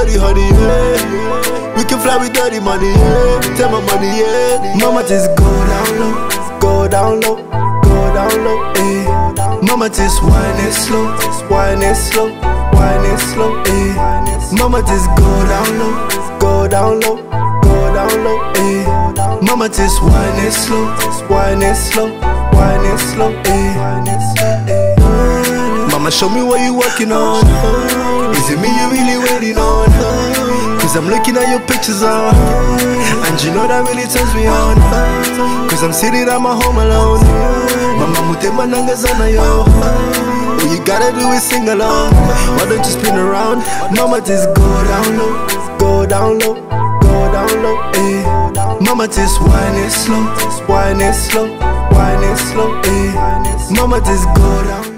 dirty honey, yeah. We can fly with dirty money, yeah. Tell my money, yeah. Mama just go down low, go down low, go down low, eh. Mama just whine it slow, whine it slow, whine it slow, eh. Mama just go down low, go down low, go down low, eh. Mama just whine it slow, whine it slow, whine it slow, eh. Mama, show me what you working on. Is it me you really waiting on? Cause I'm looking at your pictures on. And you know that really turns me on. Cause I'm sitting at my home alone. Mama, mutema nangazana yo. All you gotta do is sing along. Why don't you spin around? Mama, just go down low, go down low, go down low, eh. Mama, just whine it slow, whine it slow, whine it slow, eh. Mama, just go down.